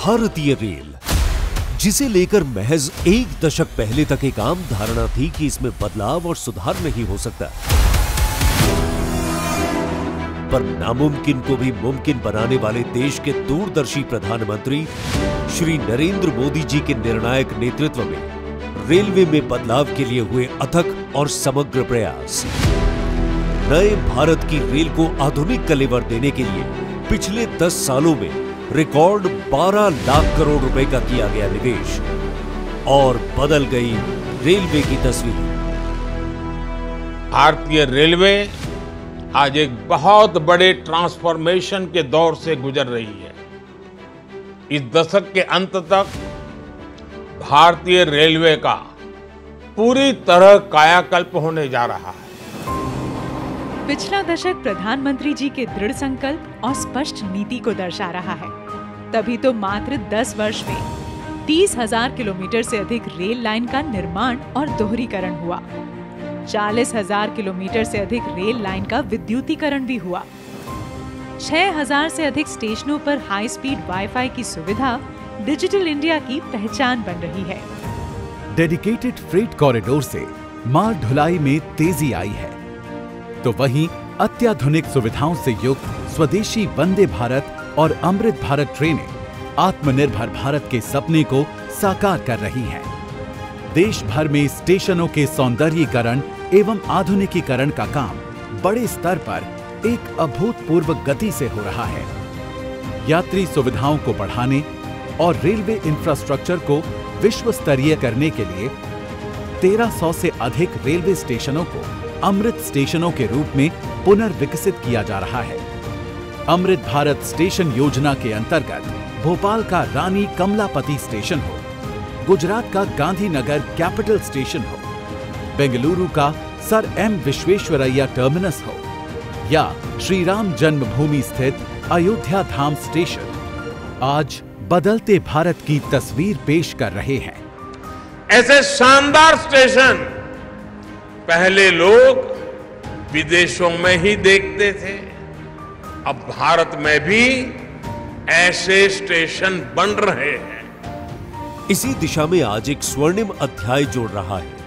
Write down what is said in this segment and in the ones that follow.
भारतीय रेल, जिसे लेकर महज एक दशक पहले तक एक आम धारणा थी कि इसमें बदलाव और सुधार नहीं हो सकता। पर नामुमकिन को भी मुमकिन बनाने वाले देश के दूरदर्शी प्रधानमंत्री श्री नरेंद्र मोदी जी के निर्णायक नेतृत्व में रेलवे में बदलाव के लिए हुए अथक और समग्र प्रयास। नए भारत की रेल को आधुनिक कलेवर देने के लिए पिछले 10 सालों में रिकॉर्ड 12 लाख करोड़ रुपए का किया गया निवेश और बदल गई रेलवे की तस्वीर। भारतीय रेलवे आज एक बहुत बड़े ट्रांसफॉर्मेशन के दौर से गुजर रही है। इस दशक के अंत तक भारतीय रेलवे का पूरी तरह कायाकल्प होने जा रहा है। पिछला दशक प्रधानमंत्री जी के दृढ़ संकल्प और स्पष्ट नीति को दर्शा रहा है। तभी तो मात्र 10 वर्ष में तीस हज़ार किलोमीटर से अधिक रेल लाइन का निर्माण और दोहरीकरण हुआ। चालीस हज़ार किलोमीटर से अधिक रेल लाइन का विद्युतीकरण भी हुआ। 6000 से अधिक स्टेशनों पर हाई स्पीड वाईफाई की सुविधा डिजिटल इंडिया की पहचान बन रही है। डेडिकेटेड फ्रेट कॉरिडोर से माल ढुलाई में तेज़ी आई है। तो वहीं अत्याधुनिक सुविधाओं से युक्त स्वदेशी वंदे भारत और अमृत भारत ट्रेनें आत्मनिर्भर भारत के सपने को साकार कर रही हैं। देश भर में स्टेशनों के सौंदर्यीकरण एवं आधुनिकीकरण का काम बड़े स्तर पर एक अभूतपूर्व गति से हो रहा है यात्री सुविधाओं को बढ़ाने और रेलवे इंफ्रास्ट्रक्चर को विश्व स्तरीय करने के लिए 1300 से अधिक रेलवे स्टेशनों को अमृत स्टेशनों के रूप में पुनर्विकसित किया जा रहा है। अमृत भारत स्टेशन योजना के अंतर्गत भोपाल का रानी कमलापति स्टेशन हो, गुजरात का गांधीनगर कैपिटल स्टेशन हो, बेंगलुरु का सर एम विश्वेश्वरैया टर्मिनस हो, या श्री राम जन्मभूमि स्थित अयोध्या धाम स्टेशन। आज बदलते भारत की तस्वीर पेश कर रहे हैं। ऐसे शानदार स्टेशन पहले लोग विदेशों में ही देखते थे। अब भारत में भी ऐसे स्टेशन बन रहे हैं। इसी दिशा में आज एक स्वर्णिम अध्याय जोड़ रहा है।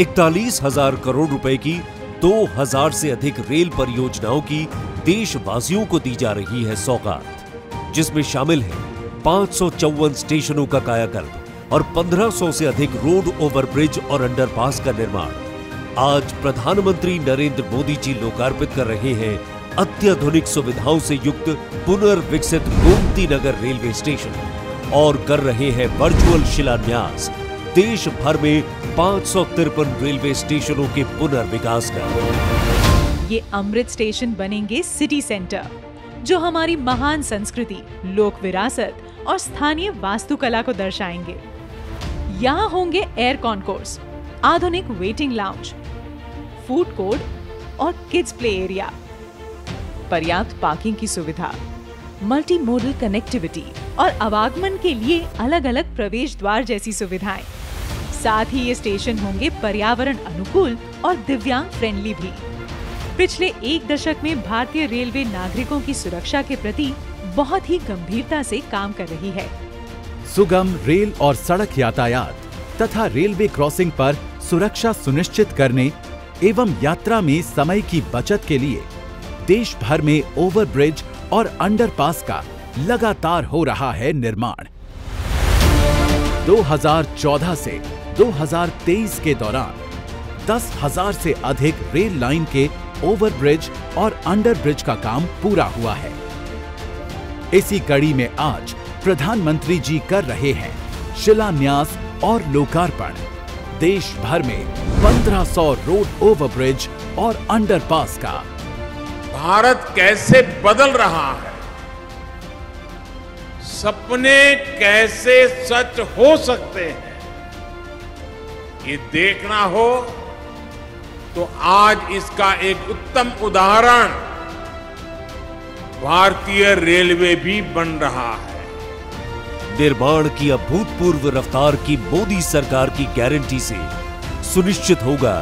इकतालीस हज़ार करोड़ रुपए की दो हज़ार से अधिक रेल परियोजनाओं की देशवासियों को दी जा रही है सौगात, जिसमें शामिल है पाँच स्टेशनों का कायाकल्प और 1500 से अधिक रोड ओवरब्रिज और अंडरपास का निर्माण। आज प्रधानमंत्री नरेंद्र मोदी जी लोकार्पित कर रहे हैं अत्याधुनिक सुविधाओं से युक्त पुनर्विकसित गोमती नगर रेलवे स्टेशन और कर रहे हैं वर्चुअल शिलान्यास। देश भर में पाँच रेलवे स्टेशनों के पुनर्विकास का। ये अमृत स्टेशन बनेंगे सिटी सेंटर, जो हमारी महान संस्कृति, लोक विरासत और स्थानीय वास्तुकला को दर्शाएँगे। यहाँ होंगे एयर कॉन्कोर्स आधुनिक वेटिंग लाउंज फ़ूड कोर्ट और किड्स प्ले एरिया। पर्याप्त पार्किंग की सुविधा मल्टी मोडल कनेक्टिविटी और आवागमन के लिए अलग अलग प्रवेश द्वार जैसी सुविधाएँ। साथ ही ये स्टेशन होंगे पर्यावरण अनुकूल और दिव्यांग फ्रेंडली भी। पिछले एक दशक में भारतीय रेलवे नागरिकों की सुरक्षा के प्रति बहुत ही गंभीरता से काम कर रही है। सुगम रेल और सड़क यातायात तथा रेलवे क्रॉसिंग पर सुरक्षा सुनिश्चित करने एवं यात्रा में समय की बचत के लिए देश भर में ओवरब्रिज और अंडरपास का लगातार हो रहा है निर्माण। 2014 से 2023 के दौरान दस हज़ार से अधिक रेल लाइन के ओवरब्रिज और अंडरब्रिज का काम पूरा हुआ है। इसी कड़ी में आज प्रधानमंत्री जी कर रहे हैं शिलान्यास और लोकार्पण। देश भर में 1500 रोड ओवरब्रिज और अंडरपास का। भारत कैसे बदल रहा है? सपने कैसे सच हो सकते हैं? ये देखना हो तो आज इसका एक उत्तम उदाहरण भारतीय रेलवे भी बन रहा है। निर्माण की अभूतपूर्व रफ्तार की मोदी सरकार की गारंटी से सुनिश्चित होगा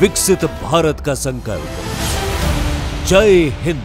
विकसित भारत का संकल्प। जय हिंद।